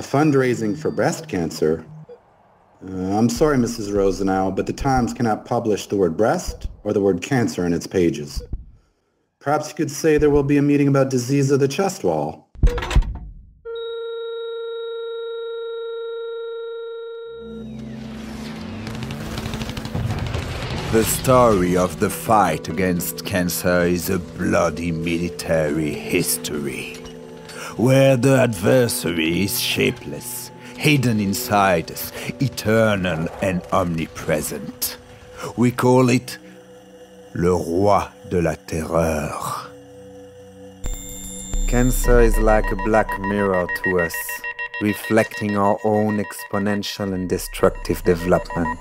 A fundraising for breast cancer? Uh, I'm sorry, Mrs. Rosenow, but the Times cannot publish the word breast or the word cancer in its pages. Perhaps you could say there will be a meeting about disease of the chest wall. The story of the fight against cancer is a bloody military history, where the adversary is shapeless, hidden inside us, eternal and omnipresent. We call it le roi de la terreur. Cancer is like a black mirror to us, reflecting our own exponential and destructive development.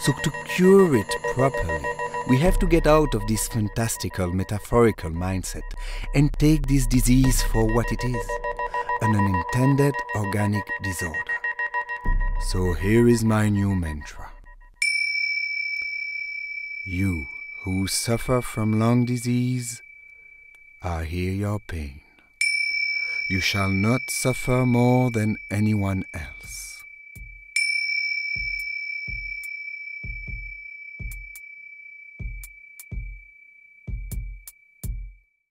So, to cure it properly, we have to get out of this fantastical, metaphorical mindset and take this disease for what it is an unintended organic disorder. So, here is my new mantra You who suffer from lung disease, I hear your pain. You shall not suffer more than anyone else.